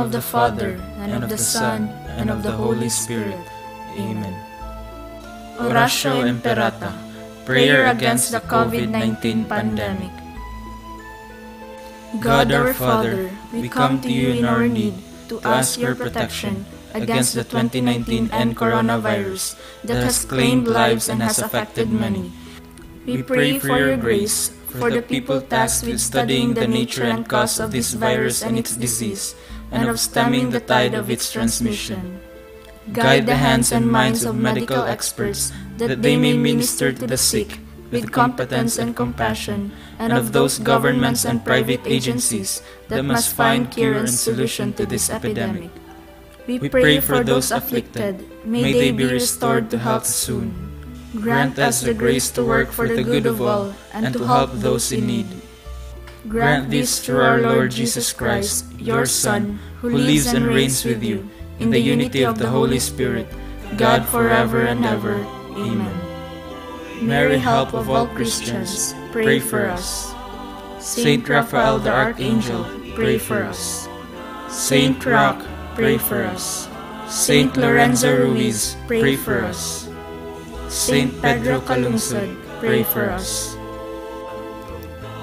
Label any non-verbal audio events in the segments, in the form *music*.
of the Father, and of the Son, and of the Holy Spirit. Amen. Oratio Imperata, prayer against the COVID-19 pandemic. God our Father, we come to you in our need to ask your protection against the 2019 and coronavirus that has claimed lives and has affected many. We pray for your grace for the people tasked with studying the nature and cause of this virus and its disease, and of stemming the tide of its transmission. Guide the hands and minds of medical experts that they may minister to the sick with competence and compassion, and of those governments and private agencies that must find cure and solution to this epidemic. We pray for those afflicted, may they be restored to health soon. Grant us the grace to work for the good of all and to help those in need. Grant this through our Lord Jesus Christ, your Son, who lives and reigns with you, in the unity of the Holy Spirit, God forever and ever. Amen. Mary, help of all Christians, pray for us. Saint Raphael the Archangel, pray for us. Saint Roch, pray for us. Saint Lorenzo Ruiz, pray for us. Saint Pedro Calungsod, pray for us.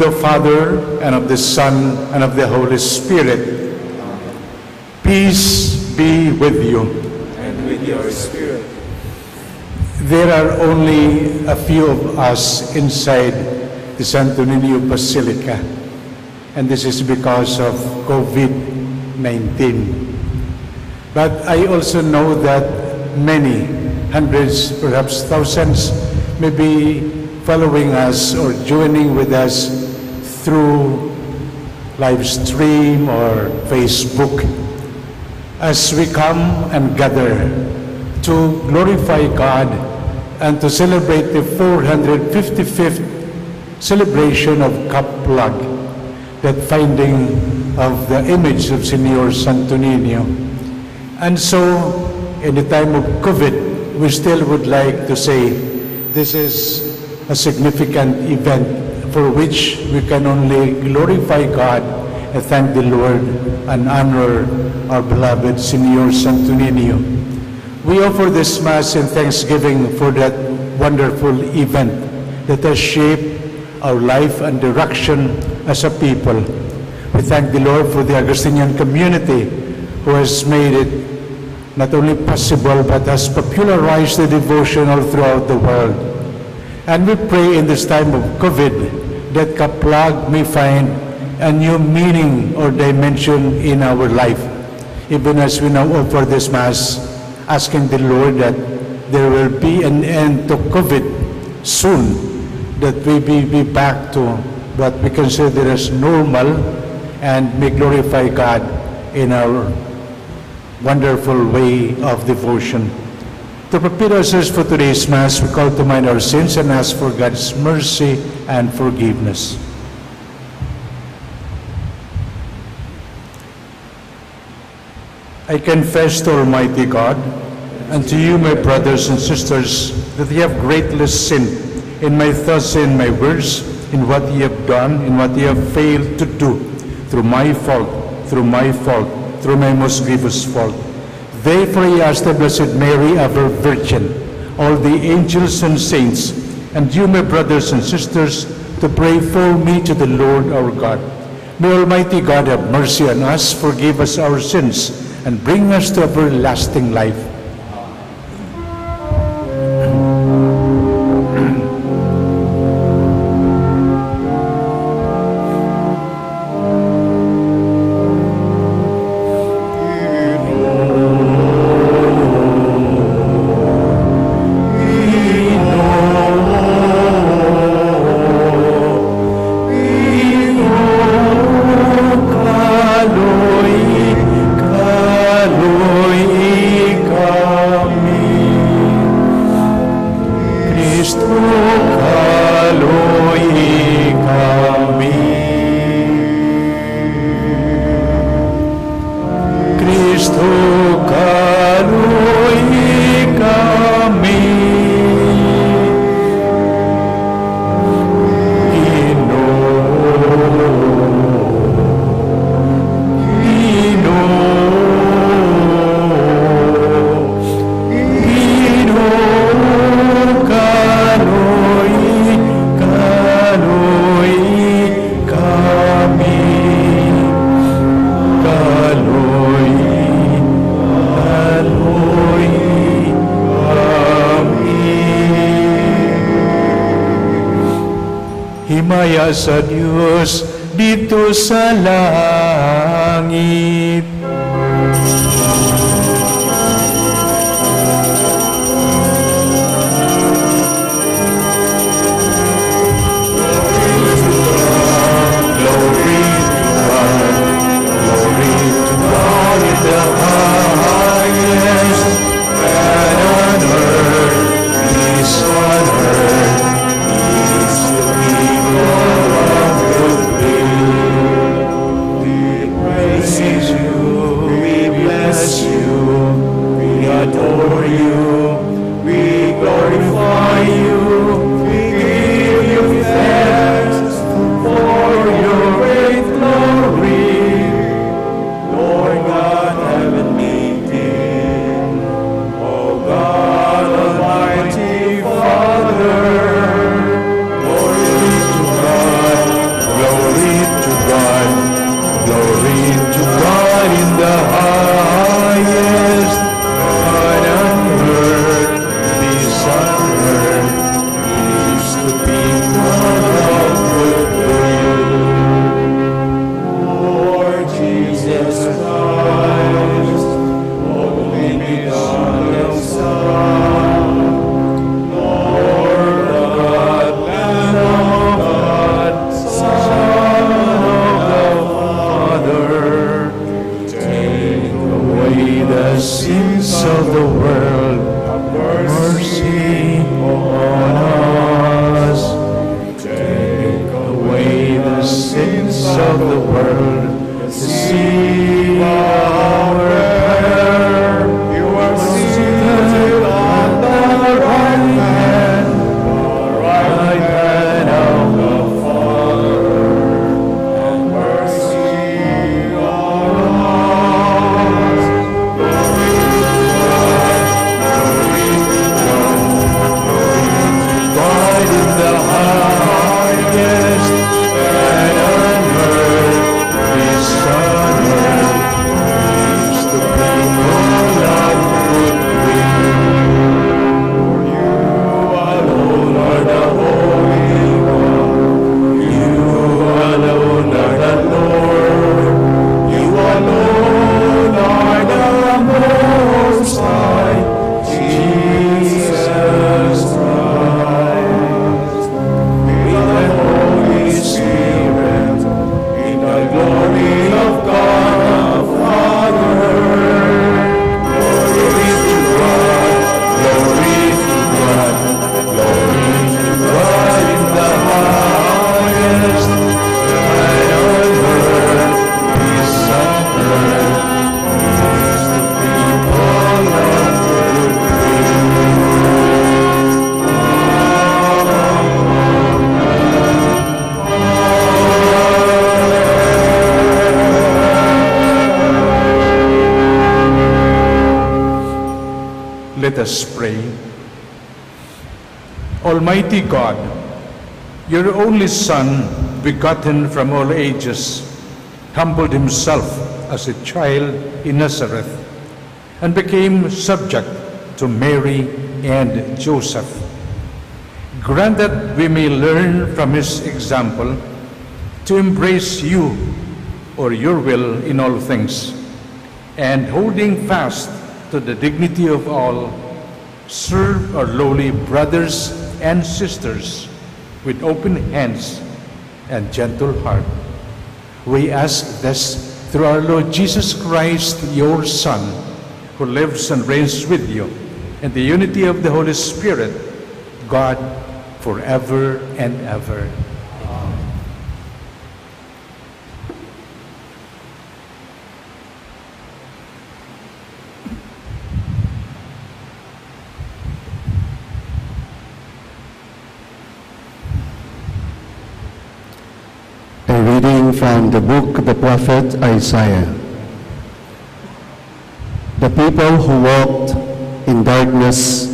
Of the Father, and of the Son, and of the Holy Spirit. Peace be with you. and with your spirit. There are only a few of us inside the Santo Niño Basilica, and this is because of COVID-19. But I also know that many, hundreds, perhaps thousands, may be following us or joining with us through live stream or Facebook as we come and gather to glorify God and to celebrate the 455th celebration of Kaplag, that finding of the image of Senor Santo Niño. And so, in the time of COVID, we still would like to say this is a significant event for which we can only glorify God and thank the Lord and honor our beloved Senor Santo Niño. We offer this Mass in thanksgiving for that wonderful event that has shaped our life and direction as a people. We thank the Lord for the Augustinian community who has made it not only possible but has popularized the devotion all throughout the world. And we pray in this time of COVID that Kaplag may find a new meaning or dimension in our life, even as we now offer this Mass, asking the Lord that there will be an end to COVID soon, that we be, be back to what we consider as normal and may glorify God in our wonderful way of devotion. To prepare ourselves for today's Mass, we call to mind our sins and ask for God's mercy and forgiveness. I confess to Almighty God and to you, my brothers and sisters, that I have greatly sinned in my thoughts and my words, in what ye have done, in what ye have failed to do, through my fault, through my fault, through my most grievous fault. Therefore I ask the Blessed Mary, ever Virgin, all the angels and saints, and you, my brothers and sisters, to pray for me to the Lord our God. May Almighty God have mercy on us, forgive us our sins, and bring us to everlasting life. Dito Almighty God, your only Son, begotten from all ages, humbled himself as a child in Nazareth and became subject to Mary and Joseph. Grant that we may learn from his example to embrace you or your will in all things, and holding fast to the dignity of all, serve our lowly brothers and sisters with open hands and gentle heart. We ask this through our Lord Jesus Christ, your Son, who lives and reigns with you in the unity of the Holy Spirit, God, forever and ever. From the book of the prophet Isaiah. The people who walked in darkness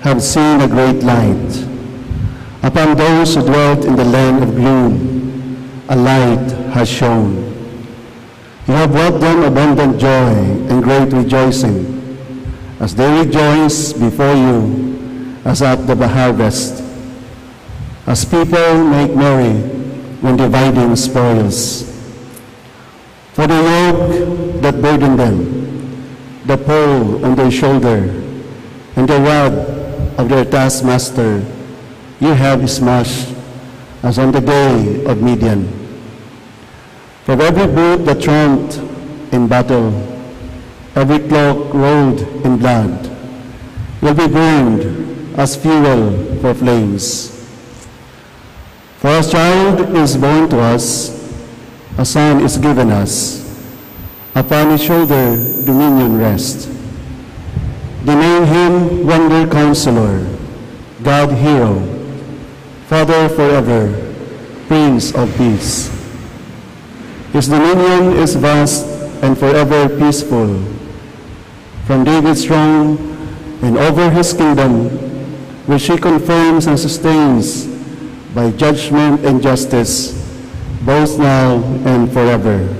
have seen a great light. Upon those who dwelt in the land of gloom, a light has shone. You have brought them abundant joy and great rejoicing, as they rejoice before you as at the harvest, as people make merry when dividing spoils. For the yoke that burdened them, the pole on their shoulder, and the rod of their taskmaster, you have smashed as on the day of Midian. For every boot that tramped in battle, every cloak rolled in blood, will be burned as fuel for flames. For a child is born to us, a son is given us. Upon his shoulder dominion rests. They name him Wonder Counselor, God Hero, Father forever, Prince of Peace. His dominion is vast and forever peaceful. From David's throne and over his kingdom, which he confirms and sustains by judgment and justice, both now and forever.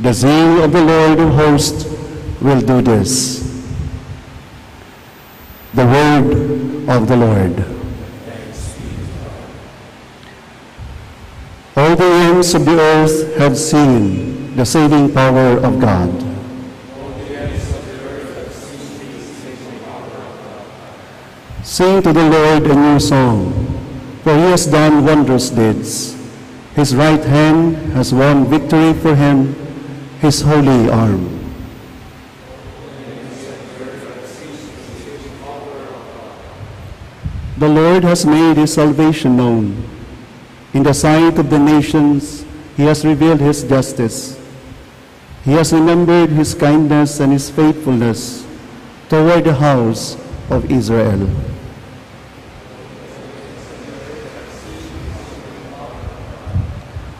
The zeal of the Lord of hosts will do this. The word of the Lord. All the ends of the earth have seen the saving power of God. Sing to the Lord a new song, for he has done wondrous deeds. His right hand has won victory for him, his holy arm. The Lord has made his salvation known. In the sight of the nations, he has revealed his justice. He has remembered his kindness and his faithfulness toward the house of Israel.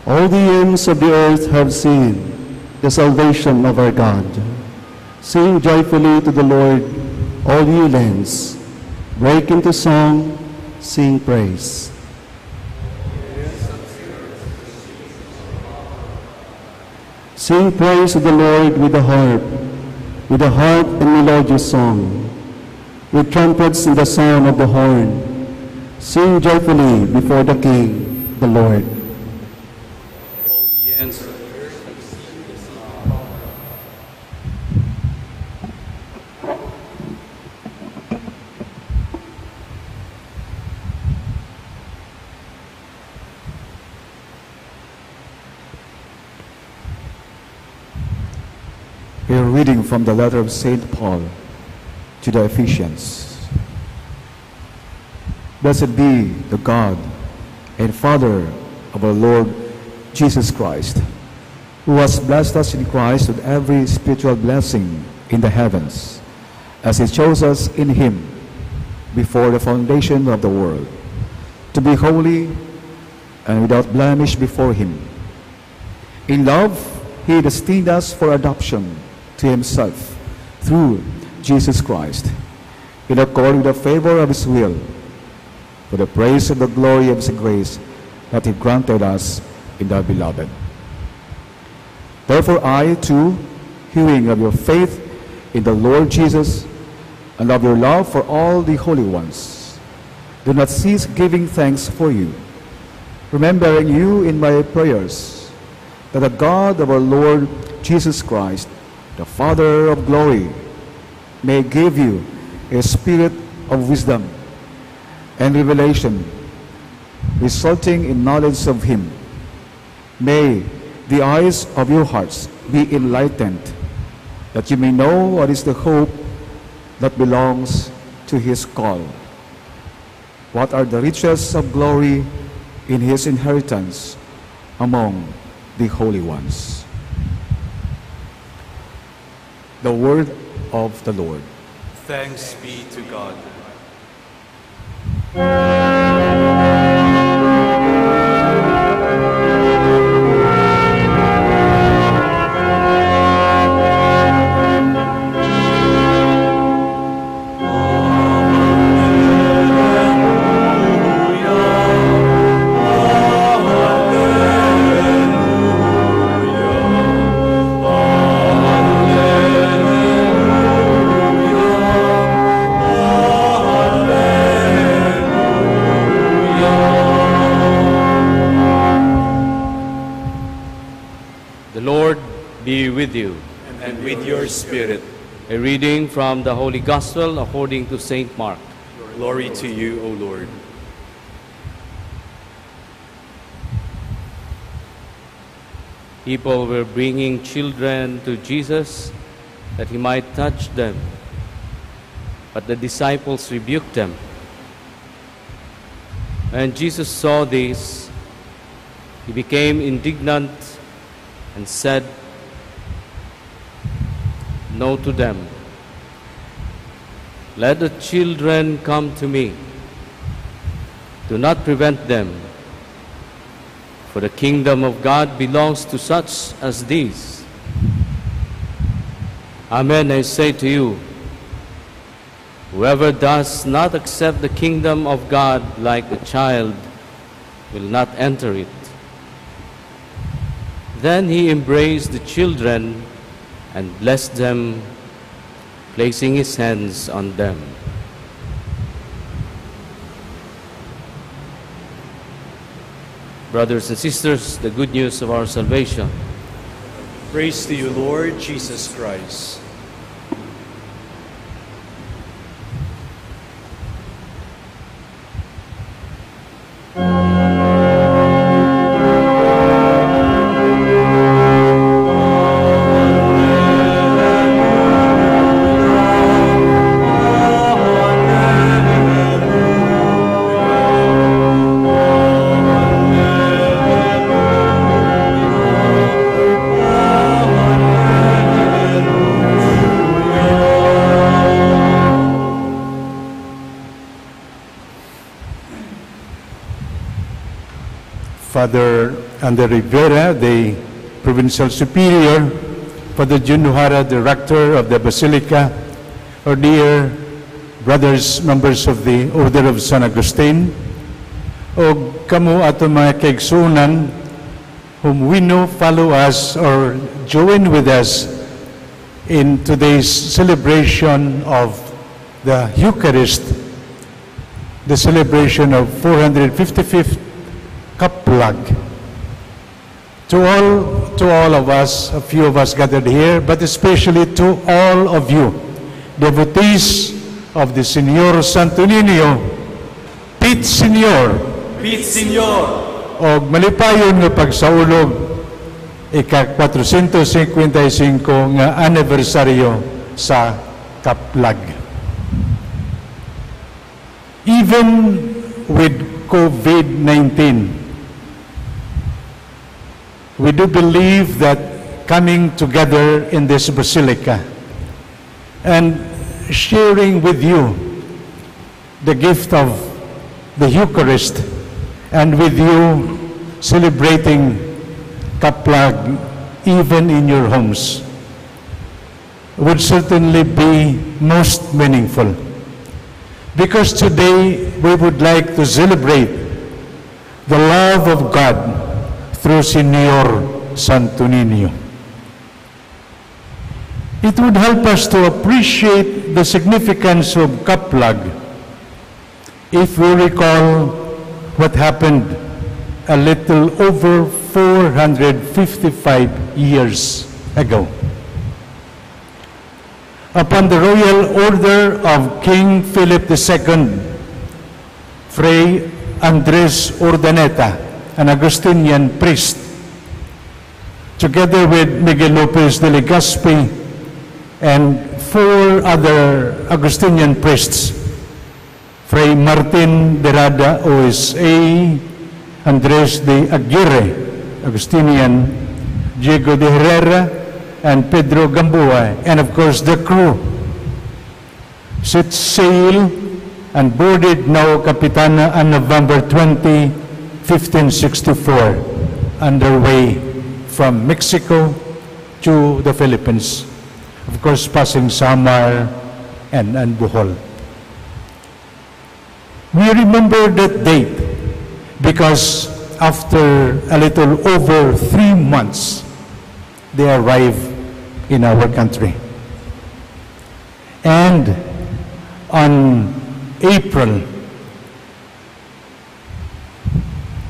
All the ends of the earth have seen the salvation of our God. Sing joyfully to the Lord, all you lands. Break into song, sing praise. Sing praise to the Lord with the harp, with the harp and melodious song, with trumpets and the sound of the horn. Sing joyfully before the King, the Lord. A reading from the letter of St. Paul to the Ephesians. Blessed be the God and Father of our Lord Jesus Christ, who has blessed us in Christ with every spiritual blessing in the heavens, as He chose us in Him before the foundation of the world, to be holy and without blemish before Him. In love, He destined us for adoption to himself through Jesus Christ, in accord with the favor of his will, for the praise of the glory of his grace that he granted us in the beloved. Therefore I too, hearing of your faith in the Lord Jesus, and of your love for all the holy ones, do not cease giving thanks for you, remembering you in my prayers, that the God of our Lord Jesus Christ, the Father of glory, may give you a spirit of wisdom and revelation, resulting in knowledge of Him. May the eyes of your hearts be enlightened, that you may know what is the hope that belongs to His call. What are the riches of glory in His inheritance among the holy ones? The word of the Lord. Thanks be to God. A reading from the Holy Gospel according to St. Mark. glory to you, O Lord. People were bringing children to Jesus that he might touch them. But the disciples rebuked them. When Jesus saw this, he became indignant and said, No to them. Let the children come to me. Do not prevent them, for the kingdom of God belongs to such as these. Amen, I say to you, whoever does not accept the kingdom of God like a child will not enter it. Then he embraced the children and blessed them, placing his hands on them. Brothers and sisters, the good news of our salvation. Praise to you, Lord Jesus Christ. Father Andre Rivera, the Provincial Superior, Father Jun Nohara, Director of the Basilica, our dear brothers, members of the Order of San Agustin, o kamo ato mga kaigsunan whom we know follow us or join with us in today's celebration of the Eucharist, the celebration of 455th of us, a few of us gathered here, but especially to all of you, devotees of the Señor Santo Niño, Pete Señor, Pete Senor, o malipayon nga pagsaulog ika-455 nga anibersaryo sa Kaplag. Even with COVID-19, we believe that coming together in this basilica and sharing with you the gift of the Eucharist and with you celebrating Kaplag even in your homes would certainly be most meaningful. Because today we would like to celebrate the love of God through Señor Santo Niño. It would help us to appreciate the significance of Kaplag if we recall what happened a little over 455 years ago. Upon the royal order of King Philip II, Fray Andres Urdaneta, an Augustinian priest, together with Miguel Lopez de Legazpi and four other Augustinian priests, Fray Martin de Rada, OSA, Andres de Aguirre, Augustinian, Diego de Herrera, and Pedro Gamboa, and of course the crew, set sail and boarded Nao Capitana on November 20, 1564, underway from Mexico to the Philippines, of course passing Samar and, and Bohol. We remember that date because after a little over three months, they arrived in our country. And on April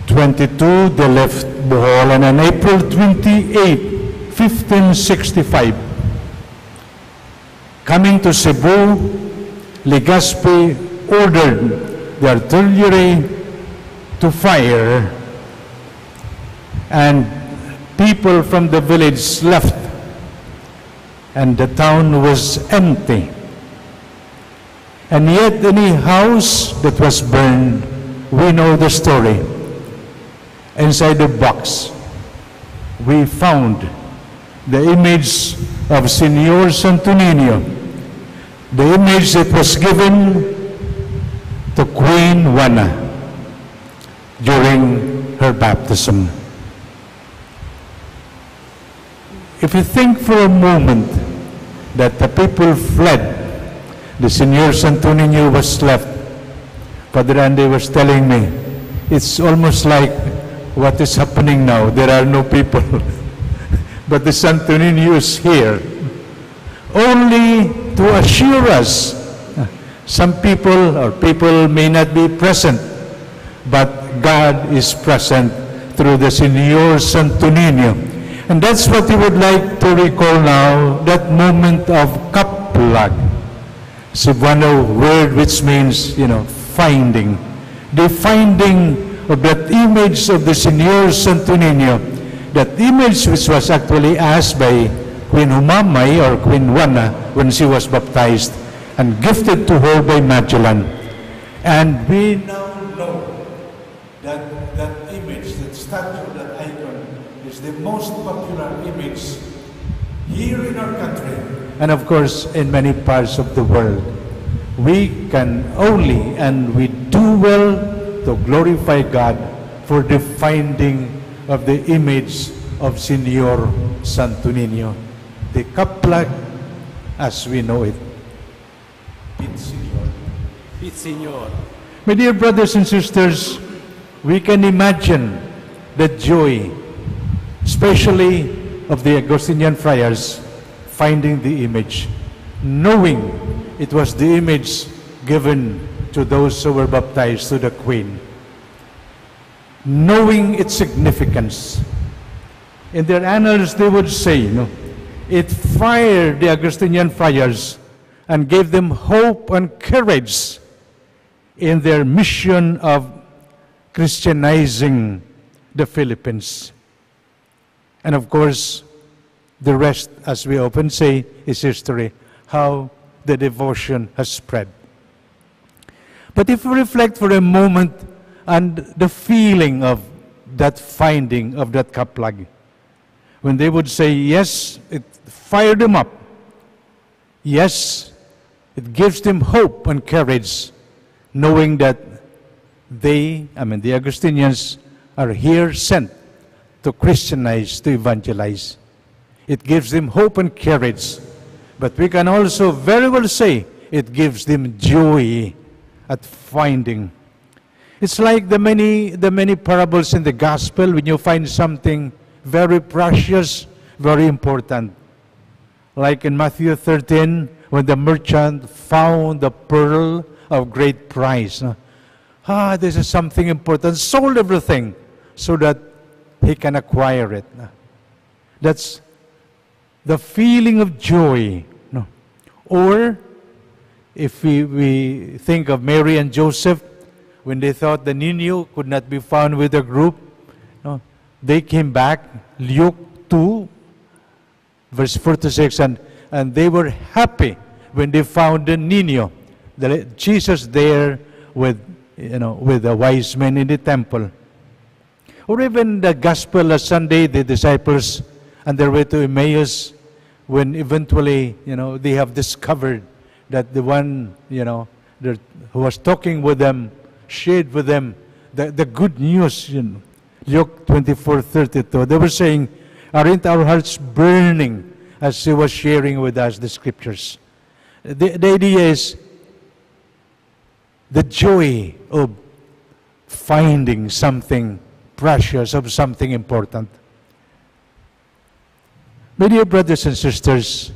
22, they left Bohol, and on April 28, 1565, coming to Cebu, Legazpi ordered the artillery to fire and people from the village left and the town was empty. And yet any house that was burned, we know the story. Inside the box, we found the image of Senor Santo Niño, the image that was given to Queen Juana during her baptism. If you think for a moment that the people fled, the Senor Santo Niño was left. Father Andy was telling me, it's almost like what is happening now. There are no people. *laughs* but the Santo Niño is here. Only to assure us, some people or people may not be present, but God is present through the Senor Santo Niño. And that's what we would like to recall now, that moment of kaplag. Cebuano word which means, you know, finding. The finding of that image of the Senor Santo Niño, that image which was actually asked by Queen Humamay or Queen Juana when she was baptized and gifted to her by Magellan. And we now know that that image, that statue, that icon is the most popular image here in our country and of course in many parts of the world. We can only and we do well to glorify God for the finding of the image of Senor Santo Niño, the kaplag as we know it. It's Senor. It's Senor. My dear brothers and sisters, we can imagine the joy, especially of the Augustinian friars, finding the image, knowing it was the image given to those who were baptized to the Queen, knowing its significance. In their annals, they would say, you know, it fired the Augustinian friars and gave them hope and courage in their mission of Christianizing the Philippines. And of course, the rest, as we often say, is history, how the devotion has spread. But if we reflect for a moment on the feeling of that finding of that kaplag, when they would say, yes, it fired them up. Yes, it gives them hope and courage, knowing that they, I mean, the Augustinians, are here sent to Christianize, to evangelize. It gives them hope and courage. But we can also very well say it gives them joy at finding. It's like the many, the many parables in the gospel when you find something very precious, very important. Like in Matthew 13, when the merchant found the pearl of great price. Ah, this is something important. Sold everything so that he can acquire it. That's the feeling of joy. No. Or if we, we think of Mary and Joseph, when they thought the Nino could not be found with the group, they came back, Luke 2, verse 46, and, and they were happy when they found the Nino, the, Jesus there with, you know, with the wise men in the temple. Or even the gospel last Sunday, the disciples on their way to Emmaus, when eventually, you know, they have discovered that the one, you know, who was talking with them, shared with them the, the good news, you know, Luke 24, 32. They were saying, aren't our hearts burning as he was sharing with us the scriptures? The, the idea is the joy of finding something precious, of something important. My dear brothers and sisters,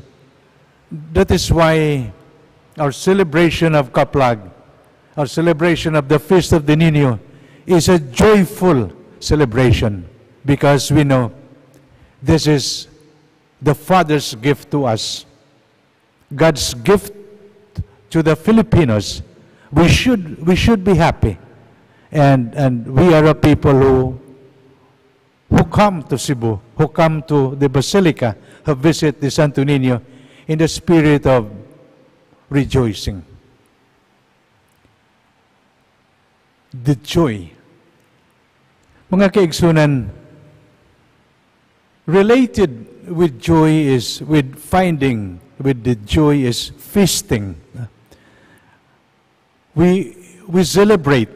that is why our celebration of Kaplag, our celebration of the Feast of the Nino, is a joyful celebration because we know this is the Father's gift to us, God's gift to the Filipinos. We should, we should be happy. And, and we are a people who, who come to Cebu, who come to the Basilica, who visit the Santo Niño in the spirit of rejoicing. The joy. Mga kaigsunan, related with joy is, with finding, with the joy is feasting. We, we celebrate.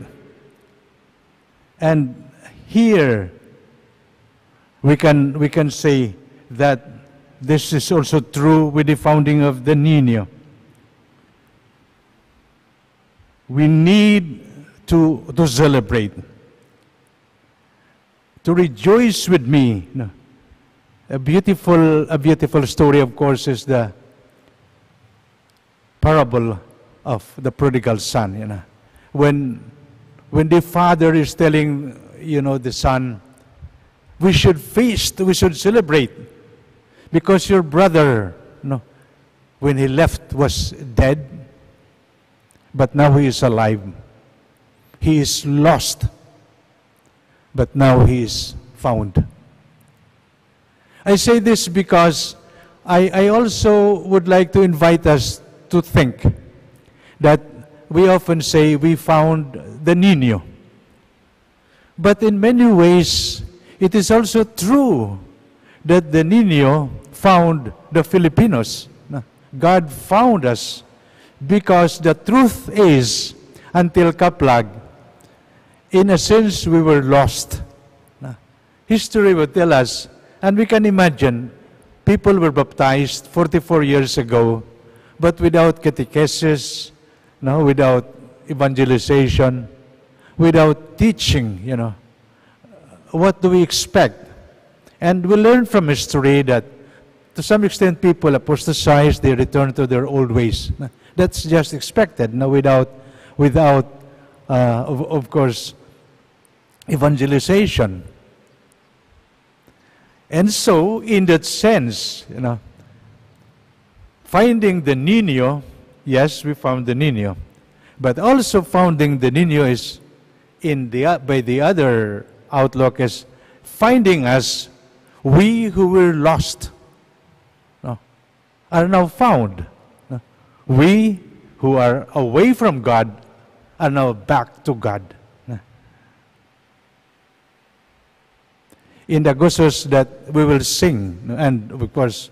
And here, we can, we can say that this is also true with the founding of the Nino. We need to, to celebrate, to rejoice with me. No. A beautiful, a beautiful story, of course, is the parable of the prodigal son. You know, when when the father is telling, you know, the son, we should feast, we should celebrate, because your brother, no, when he left, was dead, but now he is alive. He is lost, but now he is found. I say this because I, I also would like to invite us to think that we often say we found the Nino. But in many ways, it is also true that the Nino found the Filipinos. God found us because the truth is, until Kaplag, in a sense, we were lost. History will tell us, and we can imagine, people were baptized 44 years ago, but without catechesis, no, without evangelization, without teaching, you know. What do we expect? And we learn from history that to some extent people apostatize, they return to their old ways. That's just expected, no, without, without uh, of, of course, evangelization. And so, in that sense, you know, finding the Nino, yes, we found the Nino, but also finding the Nino is in the by the other outlook is finding us, we who were lost, no, are now found. We who are away from God are now back to God. In the Gospels that we will sing, and of course,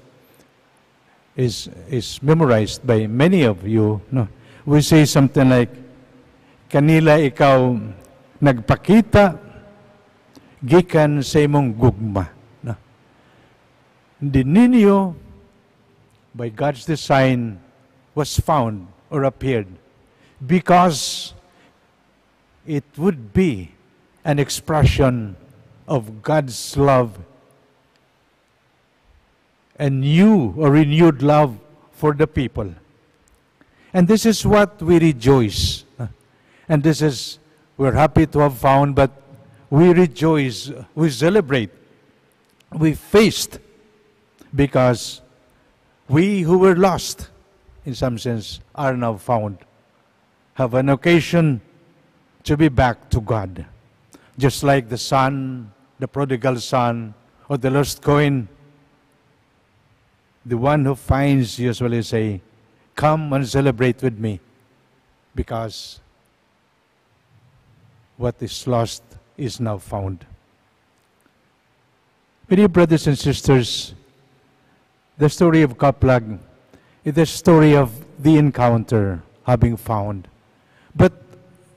is, is memorized by many of you, no? we say something like, Kanila ikaw nagpakita, gikan sa imong gugma. No? The ninyo, by God's design, was found or appeared because it would be an expression of God's love, a new or renewed love for the people. And this is what we rejoice. And this is, we're happy to have found, but we rejoice, we celebrate, we feast because we who were lost, in some sense, are now found have an occasion to be back to God. Just like the son, the prodigal son, or the lost coin, the one who finds usually say, Come and celebrate with me, because what is lost is now found. My dear brothers and sisters, the story of Kaplag is the story of the encounter having found. But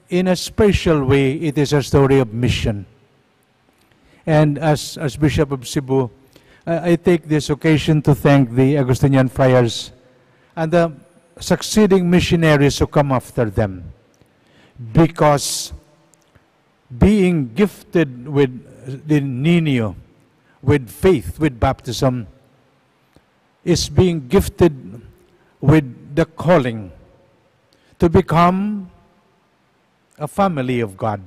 in a special way, it is a story of mission. And as, as Bishop of Cebu, I, I take this occasion to thank the Augustinian friars and the succeeding missionaries who come after them. Because being gifted with uh, the Nino, with faith, with baptism, is being gifted with the calling to become a family of God.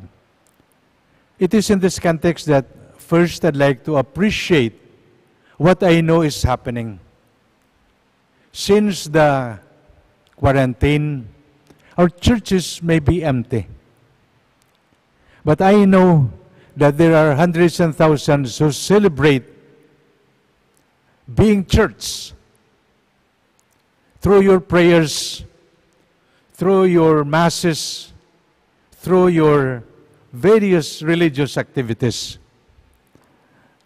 It is in this context that first I'd like to appreciate what I know is happening. Since the quarantine, our churches may be empty. But I know that there are hundreds and thousands who celebrate being church through your prayers, through your masses, through your various religious activities.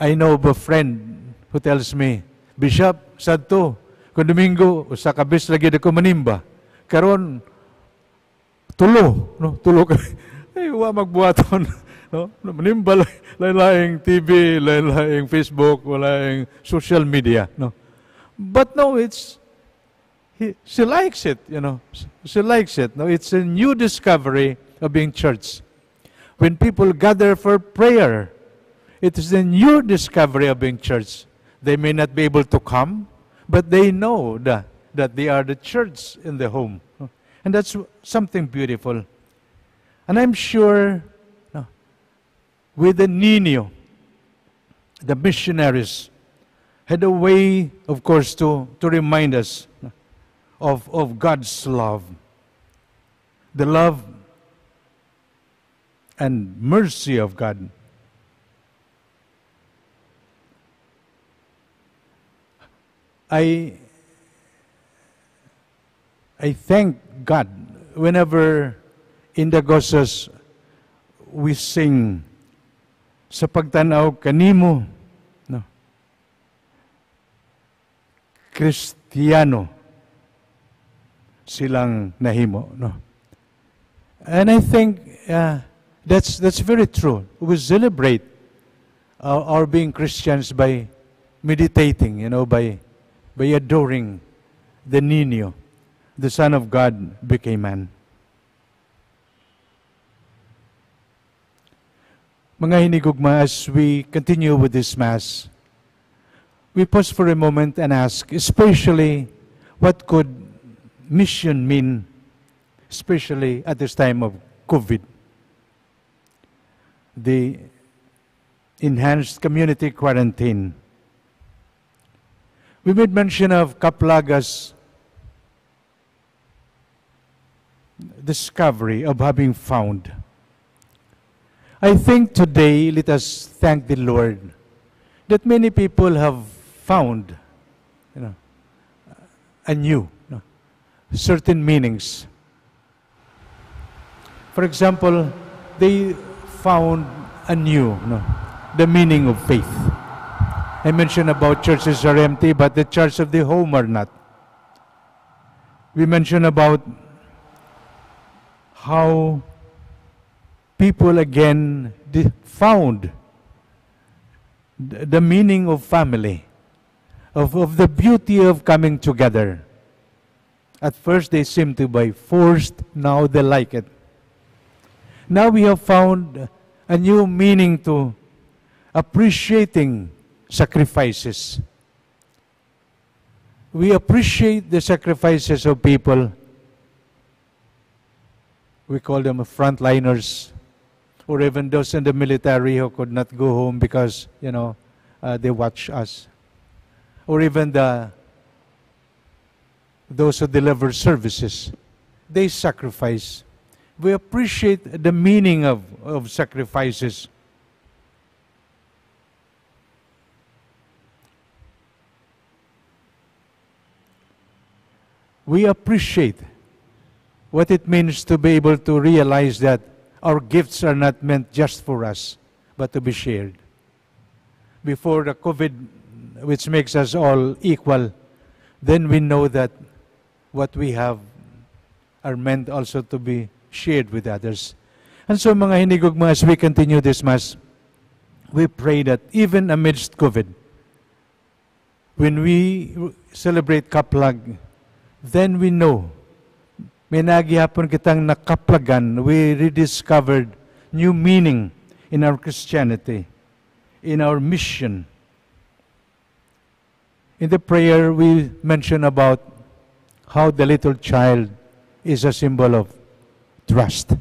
I know of a friend who tells me, Bishop, sad to, kung Domingo, sa kabis lagi na ko manimba. Karon, tulo, no? Tulo ka. *laughs* Ay, wa magbuhaton. *laughs* No? Manimba, lain-laing TV, lain-laing Facebook, wala social media. No? But no, it's, he, she likes it, you know. She likes it. No, it's a new discovery of being church. When people gather for prayer, it is a new discovery of being church. They may not be able to come, but they know that, that they are the church in the home. And that's something beautiful. And I'm sure no, with the Nino, the missionaries had a way, of course, to, to remind us of, of God's love. The love and mercy of God. I I thank God whenever in the Gospels we sing sa pagtanaw kanimo no Kristiyano silang nahimo no and I think uh, That's, that's very true. We celebrate our, our being Christians by meditating, you know, by, by adoring the Nino, the Son of God became man. Mga hinigugma, as we continue with this Mass, we pause for a moment and ask, especially, what could mission mean, especially at this time of COVID? The enhanced community quarantine. We made mention of Kaplaga's discovery of having found. I think today, let us thank the Lord that many people have found, you know, anew, certain meanings. For example, they found anew, know, the meaning of faith. I mentioned about churches are empty, but the church of the home are not. We mentioned about how people again found the meaning of family, of, of the beauty of coming together. At first, they seemed to be forced, now they like it. Now we have found a new meaning to appreciating sacrifices. We appreciate the sacrifices of people. We call them frontliners, or even those in the military who could not go home because, you know, uh, they watch us. Or even the those who deliver services. They sacrifice. We appreciate the meaning of, of sacrifices. we appreciate what it means to be able to realize that our gifts are not meant just for us, but to be shared. Before the COVID, which makes us all equal, then we know that what we have are meant also to be shared with others. And so mga hinigugma, as we continue this Mass, we pray that even amidst COVID, when we celebrate Kaplag, then we know may nagyapon kitang nakaplagan, we rediscovered new meaning in our Christianity, in our mission. In the prayer, we mention about how the little child is a symbol of trust.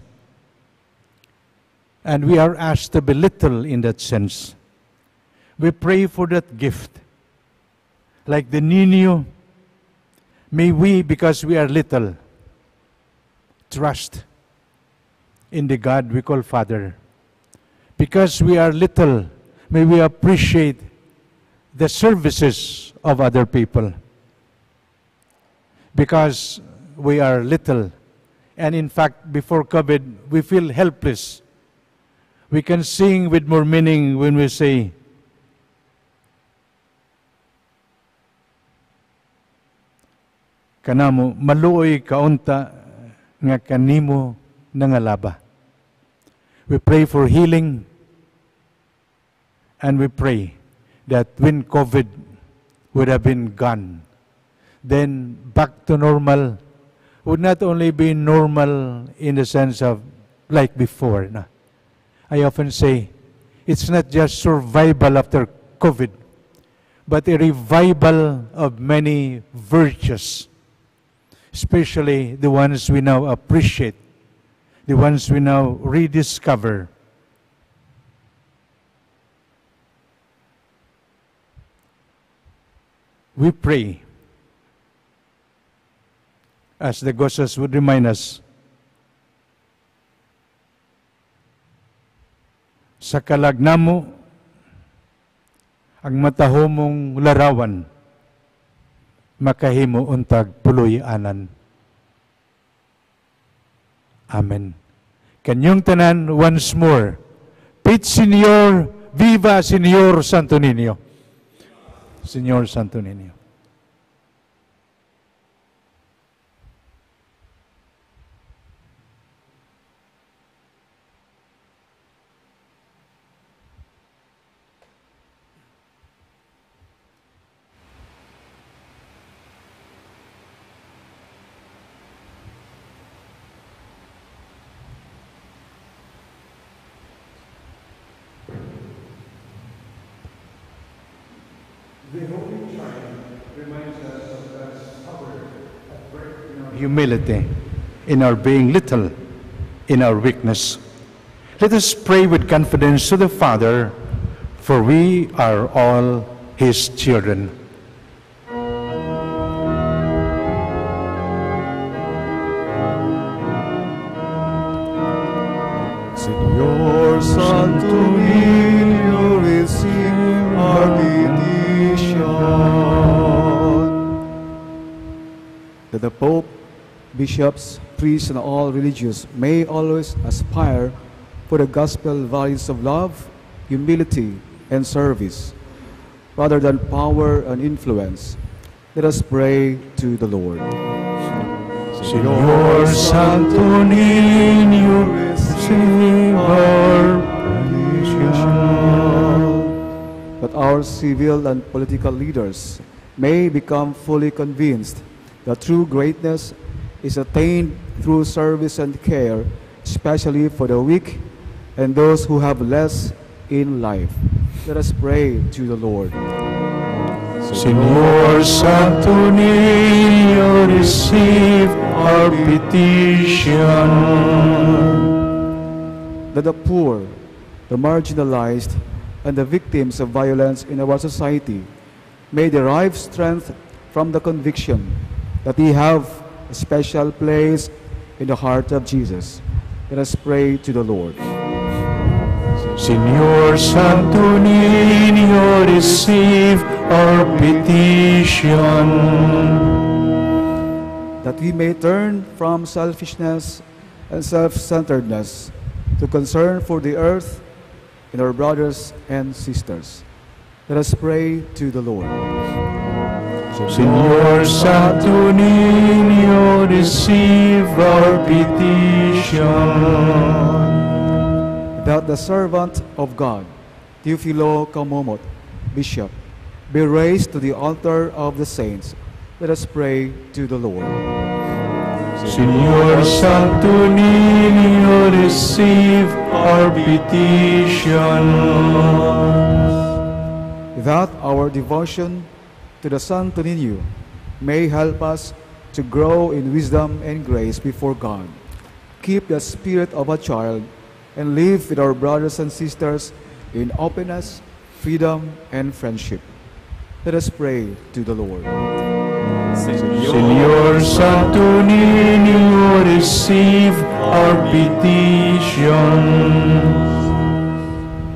And we are asked to be little in that sense. We pray for that gift. Like the Nino, may we, because we are little, trust in the God we call Father. Because we are little, may we appreciate the services of other people. Because we are little, and in fact, before COVID, we feel helpless. We can sing with more meaning when we say, kanamo maluoy kaunta nga kanimo nangalaba. We pray for healing and we pray that when COVID would have been gone, then back to normal would not only be normal in the sense of like before. No. I often say it's not just survival after COVID, but a revival of many virtues especially the ones we now appreciate, the ones we now rediscover. We pray, as the Gospels would remind us, sa kalagnamo ang matahomong larawan makahimo untag puloy anan. Amen. Kanyong tanan once more. Pit Señor, viva Señor Santo Niño. Señor Santo Niño. Humility, in our being little, in our weakness. Let us pray with confidence to the Father, for we are all His children. The Pope, bishops, priests, and all religious may always aspire for the gospel values of love, humility, and service, rather than power and influence. Let us pray to the Lord. Señor Santo Niño, receive our that our civil and political leaders may become fully convinced that true greatness is attained through service and care, especially for the weak and those who have less in life. Let us pray to the Lord. Señor Santo Niño, receive our petition. that the poor, the marginalized, and the victims of violence in our society may derive strength from the conviction that we have a special place in the heart of Jesus. Let us pray to the Lord. Señor Santo Niño, receive our petition. that we may turn from selfishness and self-centeredness to concern for the earth and our brothers and sisters. Let us pray to the Lord. Señor Santo Niño, receive our petition. that the servant of God, Teofilo Camomot, Bishop, be raised to the altar of the saints. Let us pray to the Lord. Señor Santo Niño, receive our petition. That our devotion to the Santo Niño may help us to grow in wisdom and grace before God. Keep the spirit of a child and live with our brothers and sisters in openness, freedom, and friendship. Let us pray to the Lord. Señor Santo Niño, receive our petition.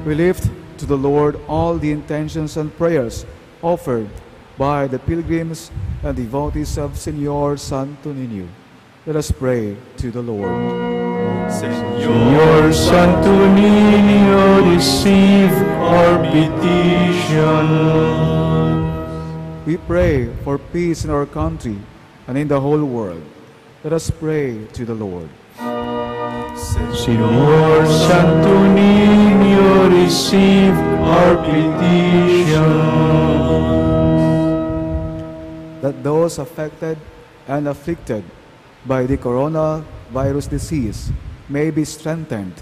We lift to the Lord all the intentions and prayers offered by the pilgrims and devotees of Señor Santo Niño. Let us pray to the Lord. Señor Santo Niño, receive our petition. We pray for peace in our country and in the whole world. Let us pray to the Lord. Señor Santo Niño, receive our petition. That those affected and afflicted by the coronavirus disease may be strengthened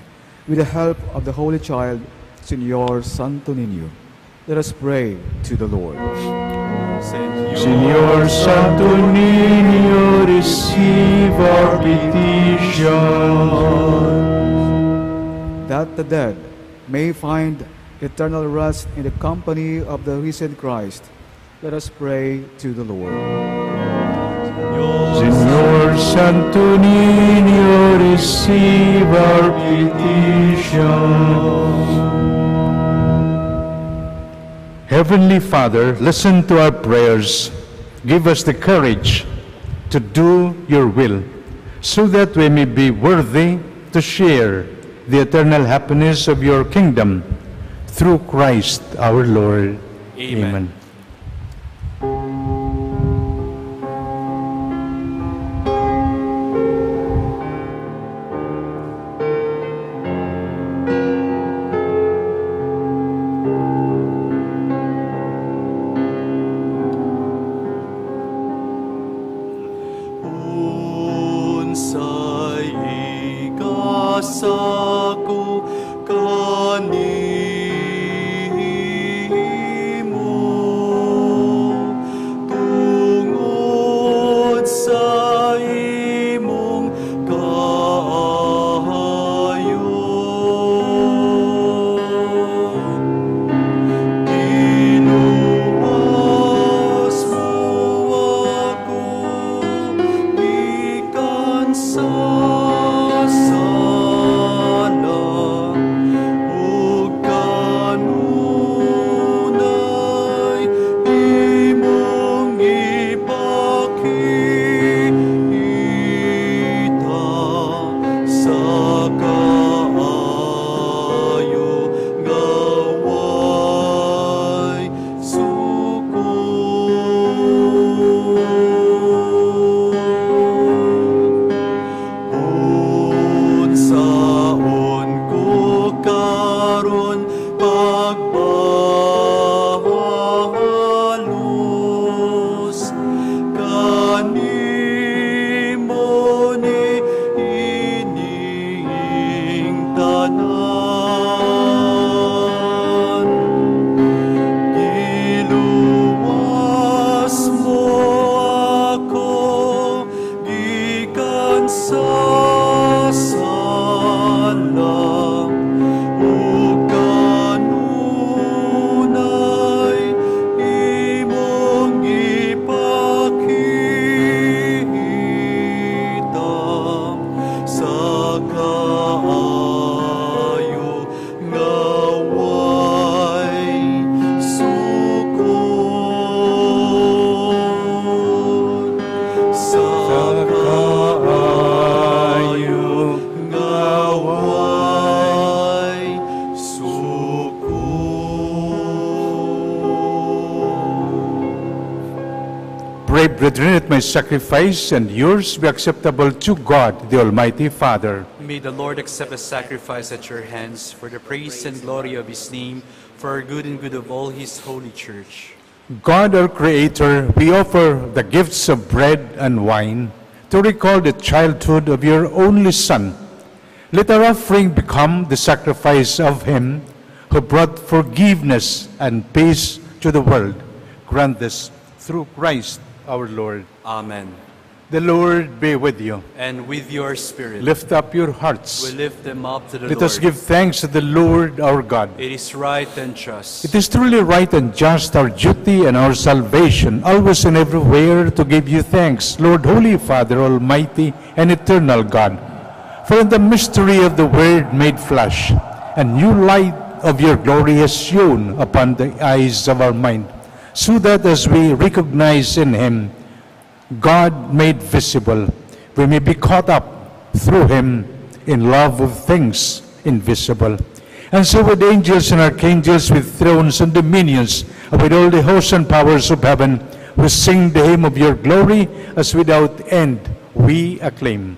with the help of the Holy Child, Señor Santo Niño. Let us pray to the Lord. Señor Santo Niño, receive our petition. That the dead may find eternal rest in the company of the risen Christ. Let us pray to the Lord. Señor Santo Niño, receive our petition. Heavenly Father, listen to our prayers. Give us the courage to do your will, so that we may be worthy to share the eternal happiness of your kingdom through Christ our Lord. Amen. Unsay brethren, that my sacrifice and yours be acceptable to God, the Almighty Father. May the Lord accept the sacrifice at your hands for the praise and glory of his name, for our good and good of all his holy church. God, our Creator, we offer the gifts of bread and wine to recall the childhood of your only Son. Let our offering become the sacrifice of Him who brought forgiveness and peace to the world. Grant this through Christ our Lord. Amen. The Lord be with you. And with your spirit, Lift up your hearts. we lift them up to the Let Lord. us give thanks to the Lord our God. It is right and just. It is truly right and just, our duty and our salvation, always and everywhere to give you thanks, Lord, Holy Father, Almighty and eternal God. For in the mystery of the Word made flesh, a new light of your glory has shone upon the eyes of our mind, so that as we recognize in Him God made visible, we may be caught up through Him in love of things invisible. And so with angels and archangels, with thrones and dominions, and with all the hosts and powers of heaven, we sing the hymn of your glory, as without end we acclaim.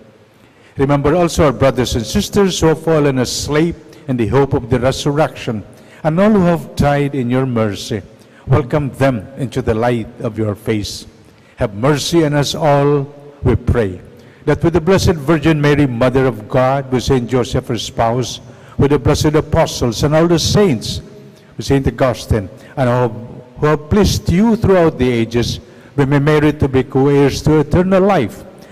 Remember also our brothers and sisters who have fallen asleep in the hope of the resurrection, and all who have died in your mercy. Welcome them into the light of your face. Have mercy on us all, we pray, that with the Blessed Virgin Mary, Mother of God, with Saint Joseph, her spouse, with the blessed apostles and all the saints, with Saint Augustine, and all who have pleased you throughout the ages, we may merit to be co-heirs to eternal life,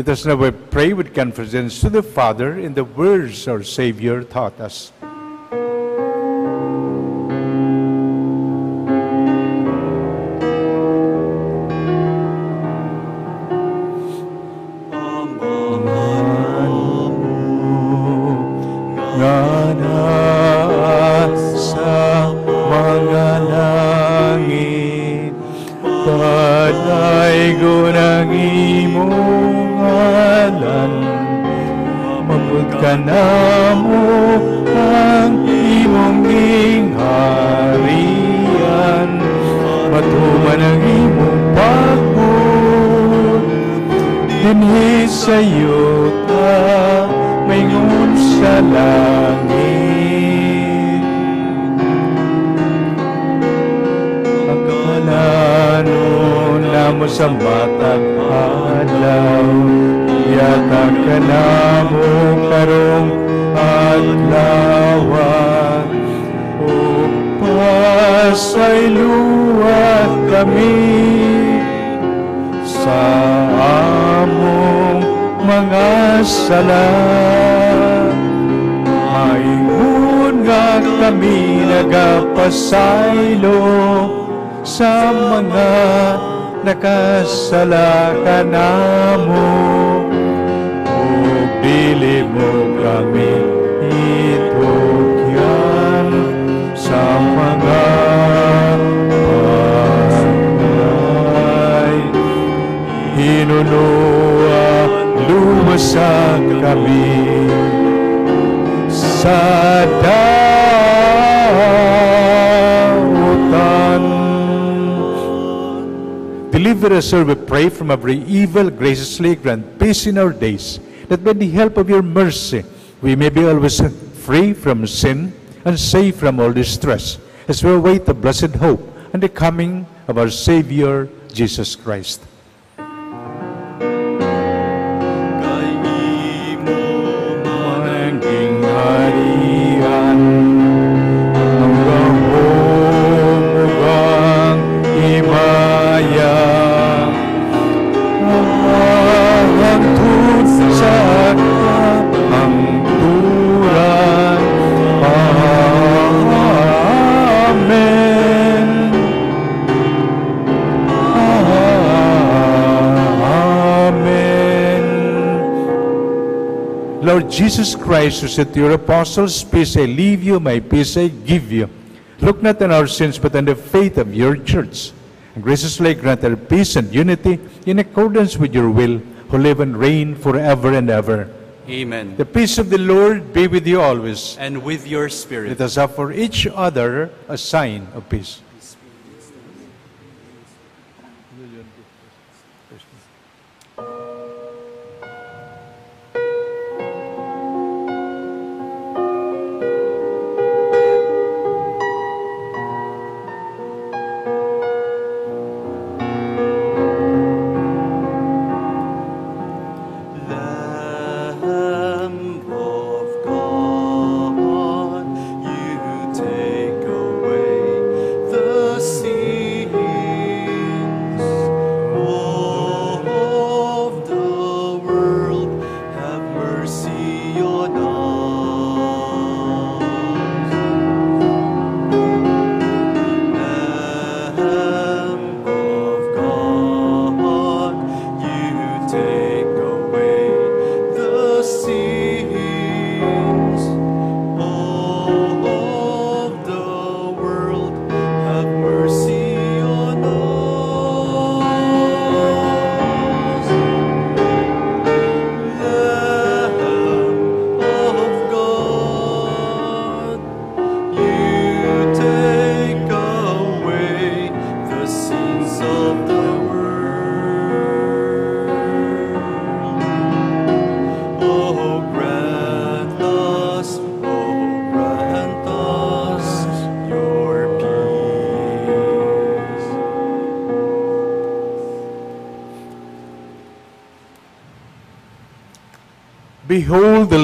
Let us now pray with confidence to the Father in the words our Savior taught us. Upasay luwat kami sa among mga sala Maingon nga kami nagapasaylo sa mga nakasala ka namo. O mo kami Kami sa dautan. Deliver us, sir, we pray, from every evil, graciously grant peace in our days, that by the help of your mercy we may be always free from sin and safe from all distress, as we await the blessed hope and the coming of our Savior, Jesus Christ. Lord Jesus Christ, who said to your apostles, Peace I leave you, my peace I give you. Look not on our sins, but on the faith of your church. And graciously grant her peace and unity in accordance with your will, who live and reign forever and ever. Amen. The peace of the Lord be with you always. And with your spirit. Let us offer each other a sign of peace.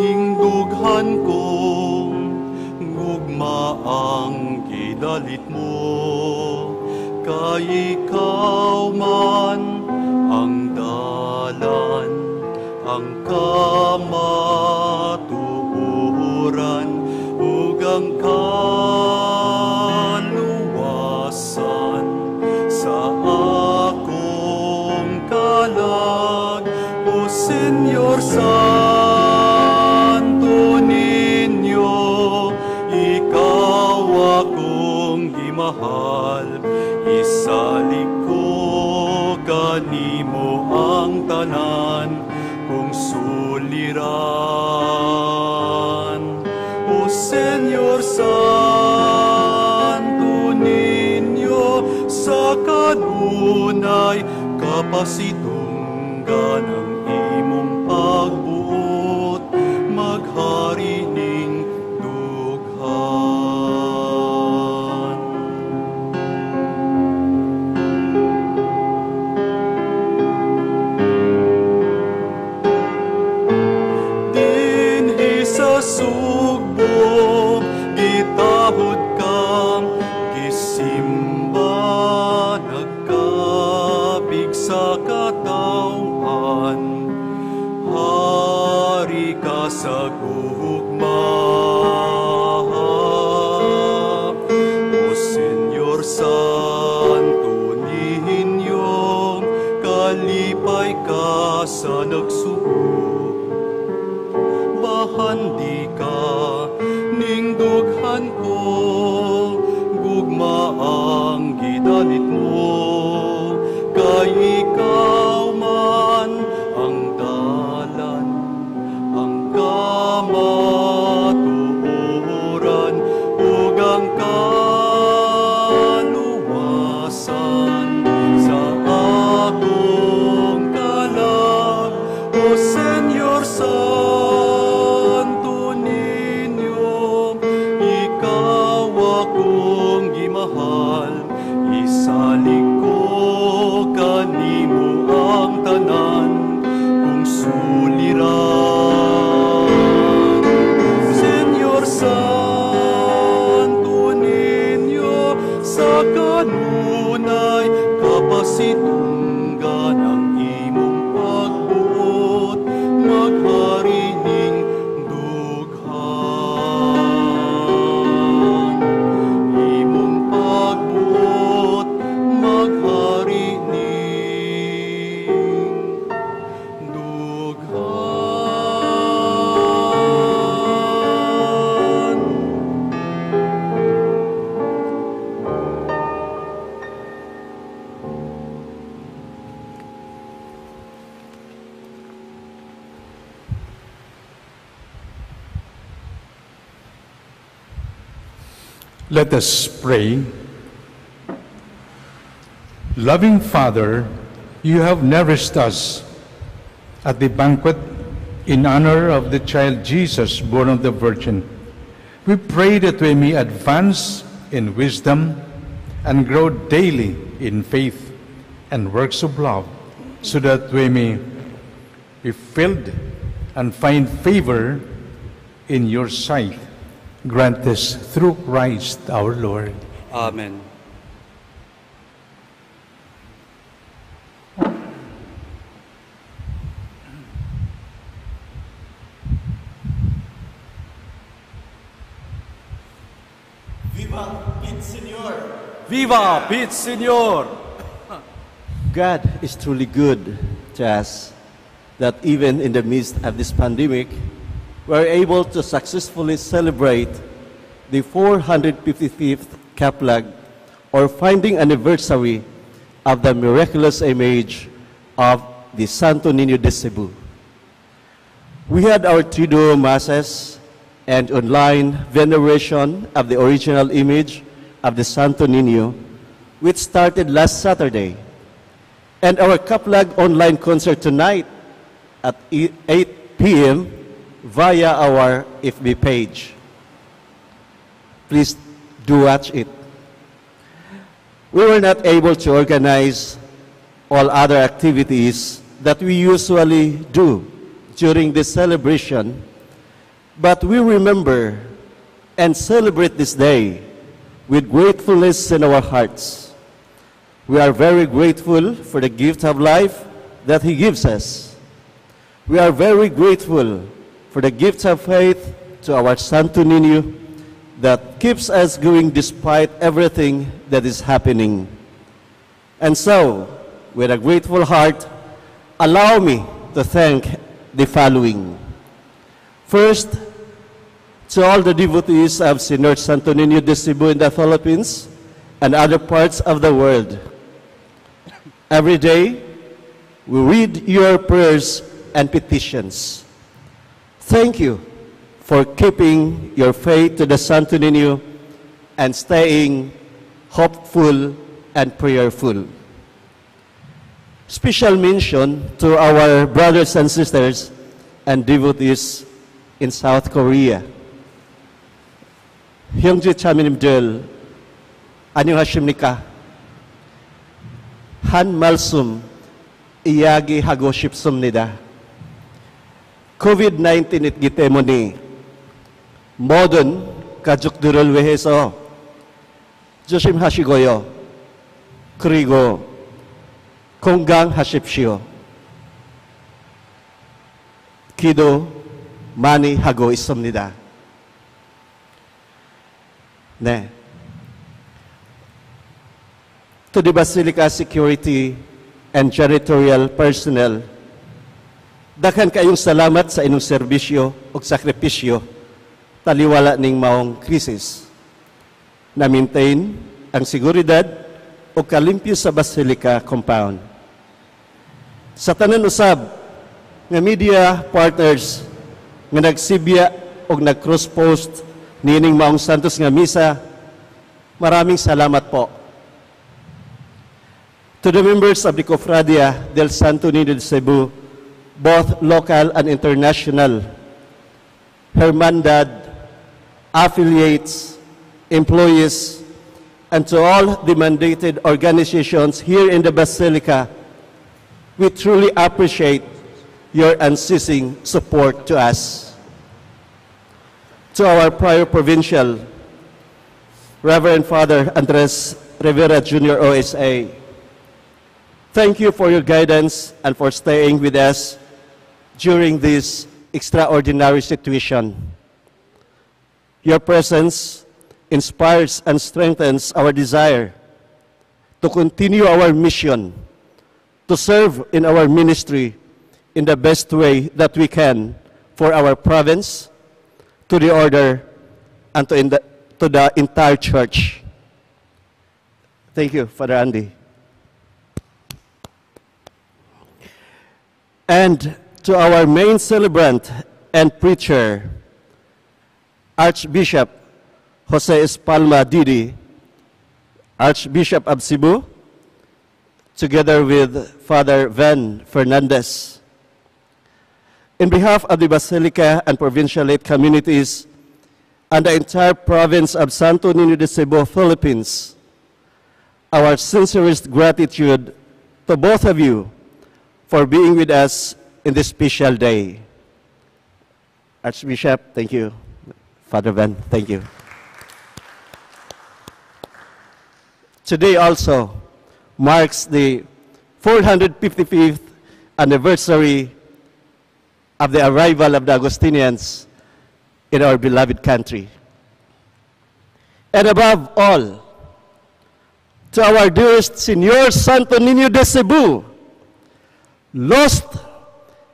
Ning dughan kong ngugma ang gidalit mo. Kay ikaw man ang dalan, ang kamatuuran, ugang kaluwasan sa akong kalag. O Senyor Santo situnggan Let us pray. Loving Father, you have nourished us at the banquet in honor of the child Jesus born of the Virgin. We pray that we may advance in wisdom and grow daily in faith and works of love, so that we may be filled and find favor in your sight. Grant this through Christ our Lord. Amen. Viva Pit Senor! Viva Pit Senor! God is truly good to us that even in the midst of this pandemic, we're able to successfully celebrate the 455th Kaplag or finding anniversary of the miraculous image of the Santo Niño de Cebu. We had our Triduo Masses and online veneration of the original image of the Santo Niño, which started last Saturday, and our Kaplag online concert tonight at e- 8 p.m. via our FB page. Please do watch it. We were not able to organize all other activities that we usually do during this celebration, but we remember and celebrate this day with gratefulness in our hearts. We are very grateful for the gift of life that He gives us. We are very grateful for the gift of faith to our Santo Niño that keeps us going despite everything that is happening. And so, with a grateful heart, allow me to thank the following. First, to all the devotees of Senor Santo Niño de Cebu in the Philippines and other parts of the world. Every day, we read your prayers and petitions. Thank you for keeping your faith to the Santo Niño and staying hopeful and prayerful. Special mention to our brothers and sisters and devotees in South Korea. 형제 자매님들 안녕하십니까? 한 말씀 이야기하고 nida. COVID-19 있기 때문에 모든 가족들을 위해서 조심하시고요. 그리고 건강하십시오. 기도 많이 하고 있습니다. 네. To the Basilica Security and Janitorial Personnel, daghan kayong salamat sa inyong serbisyo o sakripisyo taliwala ning maong krisis na maintain ang seguridad o kalimpyo sa Basilica compound. Sa tanan usab nga media partners nga nagsibya o nag-cross post nining maong santos nga misa, maraming salamat po. To the members of the Cofradia del Santo Niño de Cebu, both local and international, Hermandad, affiliates, employees, and to all the mandated organizations here in the Basilica, we truly appreciate your unceasing support to us. To our prior provincial, Reverend Father Andres Rivera Jr. OSA, thank you for your guidance and for staying with us during this extraordinary situation. Your presence inspires and strengthens our desire to continue our mission, to serve in our ministry in the best way that we can for our province, to the order, and to, the, to the entire church. Thank you, Father Andy. And to our main celebrant and preacher, Archbishop Jose Espalma D.D., Archbishop of Cebu, together with Father Van Fernandez. In behalf of the Basilica and Provincialate communities and the entire province of Santo Niño de Cebu, Philippines, our sincerest gratitude to both of you for being with us in this special day. Archbishop, thank you. Father Ben, thank you. Today also marks the 455th anniversary of the arrival of the Augustinians in our beloved country. And above all, to our dearest Senor Santo Niño de Cebu, lost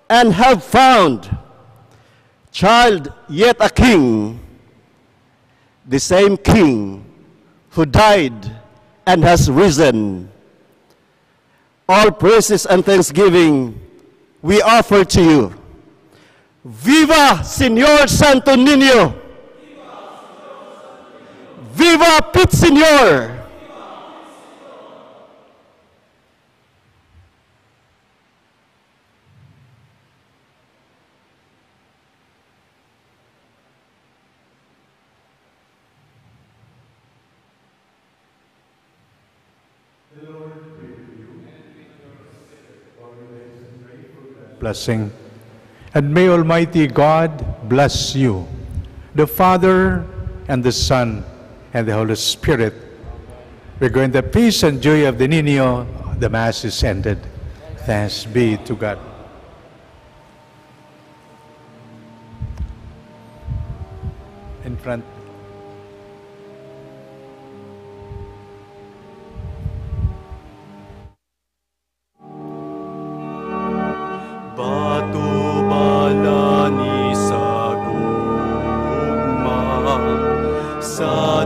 and have found, child yet a king, the same king who died and has risen. All praises and thanksgiving we offer to you. Viva Señor Santo Niño! Viva Pit Señor! Blessing. And may Almighty God bless you, the Father and the Son and the Holy Spirit. We're going the peace and joy of the Nino. The Mass is ended. Thanks be to God. In front. Sa